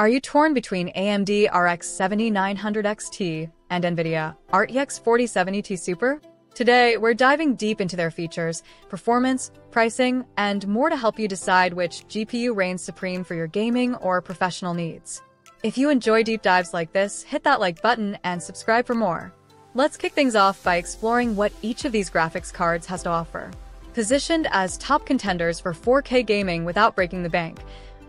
Are you torn between AMD RX 7900 XT and NVIDIA RTX 4070 Ti Super? Today, we're diving deep into their features, performance, pricing, and more to help you decide which GPU reigns supreme for your gaming or professional needs. If you enjoy deep dives like this, hit that like button and subscribe for more. Let's kick things off by exploring what each of these graphics cards has to offer. Positioned as top contenders for 4K gaming without breaking the bank,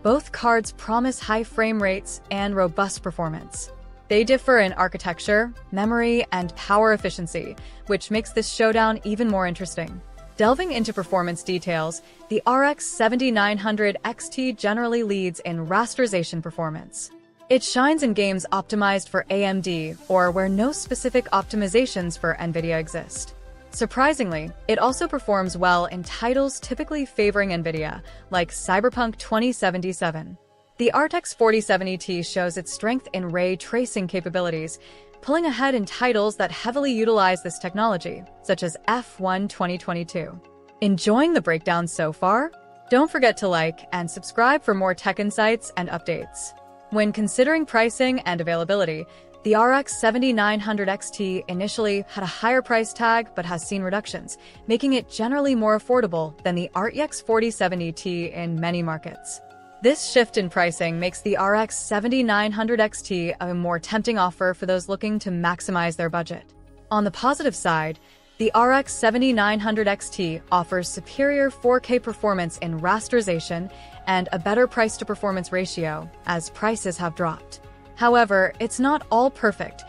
both cards promise high frame rates and robust performance. They differ in architecture, memory, and power efficiency, which makes this showdown even more interesting. Delving into performance details, the RX 7900 XT generally leads in rasterization performance. It shines in games optimized for AMD or where no specific optimizations for NVIDIA exist. Surprisingly, it also performs well in titles typically favoring NVIDIA, like Cyberpunk 2077. The RTX 4070 Ti shows its strength in ray tracing capabilities, pulling ahead in titles that heavily utilize this technology, such as F1 2022. Enjoying the breakdown so far? Don't forget to like and subscribe for more tech insights and updates. When considering pricing and availability, the RX 7900 XT initially had a higher price tag but has seen reductions, making it generally more affordable than the RTX 4070 Ti in many markets. This shift in pricing makes the RX 7900 XT a more tempting offer for those looking to maximize their budget. On the positive side, the RX 7900 XT offers superior 4K performance in rasterization and a better price to performance ratio as prices have dropped. However, it's not all perfect.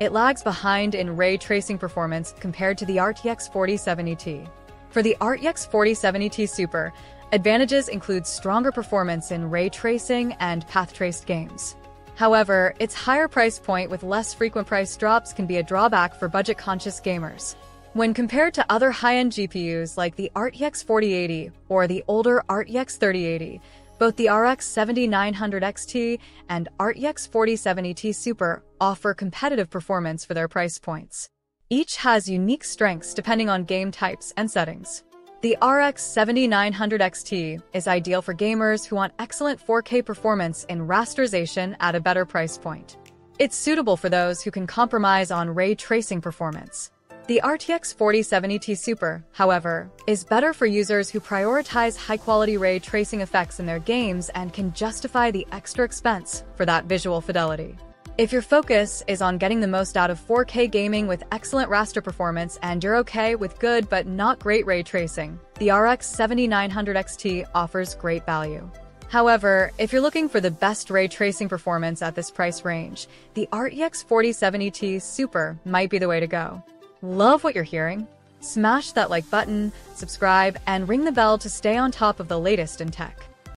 It lags behind in ray tracing performance compared to the RTX 4070 Ti. For the RTX 4070 Ti Super, advantages include stronger performance in ray tracing and path-traced games. However, its higher price point with less frequent price drops can be a drawback for budget-conscious gamers. When compared to other high-end GPUs like the RTX 4080 or the older RTX 3080, both the RX 7900 XT and RTX 4070 Ti Super offer competitive performance for their price points. Each has unique strengths depending on game types and settings. The RX 7900 XT is ideal for gamers who want excellent 4K performance in rasterization at a better price point. It's suitable for those who can compromise on ray tracing performance. The RTX 4070 Ti Super, however, is better for users who prioritize high-quality ray tracing effects in their games and can justify the extra expense for that visual fidelity. If your focus is on getting the most out of 4K gaming with excellent raster performance and you're okay with good but not great ray tracing, the RX 7900 XT offers great value. However, if you're looking for the best ray tracing performance at this price range, the RTX 4070 Ti Super might be the way to go. Love what you're hearing? Smash that like button, subscribe, and ring the bell to stay on top of the latest in tech.